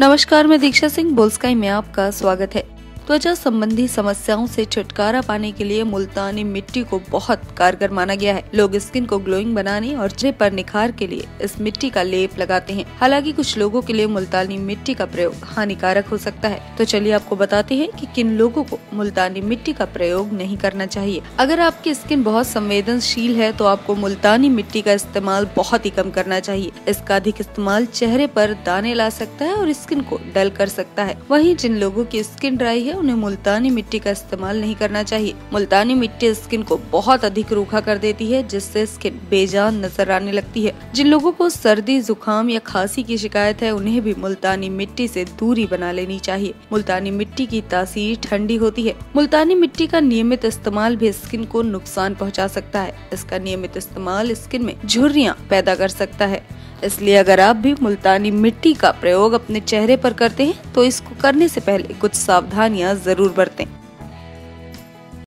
नमस्कार मैं दीक्षा सिंह बोल्सकाई में आपका स्वागत है। त्वचा संबंधी समस्याओं से छुटकारा पाने के लिए मुल्तानी मिट्टी को बहुत कारगर माना गया है। लोग स्किन को ग्लोइंग बनाने और चेहरे पर निखार के लिए इस मिट्टी का लेप लगाते हैं। हालाँकि कुछ लोगों के लिए मुल्तानी मिट्टी का प्रयोग हानिकारक हो सकता है। तो चलिए आपको बताते हैं कि किन लोगों को मुल्तानी मिट्टी का प्रयोग नहीं करना चाहिए। अगर आपकी स्किन बहुत संवेदनशील है तो आपको मुल्तानी मिट्टी का इस्तेमाल बहुत ही कम करना चाहिए। इसका अधिक इस्तेमाल चेहरे पर दाने ला सकता है और स्किन को डल कर सकता है। वहीं जिन लोगों की स्किन ड्राई है उन्हें मुल्तानी मिट्टी का इस्तेमाल नहीं करना चाहिए। मुल्तानी मिट्टी स्किन को बहुत अधिक रूखा कर देती है, जिससे स्किन बेजान नज़र आने लगती है। जिन लोगों को सर्दी, जुकाम या खांसी की शिकायत है, उन्हें भी मुल्तानी मिट्टी से दूरी बना लेनी चाहिए। मुल्तानी मिट्टी की तासीर ठंडी होती है। मुल्तानी मिट्टी का नियमित इस्तेमाल भी स्किन को नुकसान पहुँचा सकता है। इसका नियमित इस्तेमाल स्किन में झुर्रियाँ पैदा कर सकता है। इसलिए अगर आप भी मुल्तानी मिट्टी का प्रयोग अपने चेहरे पर करते हैं तो इसको करने से पहले कुछ सावधानियाँ ज़रूर बरतें।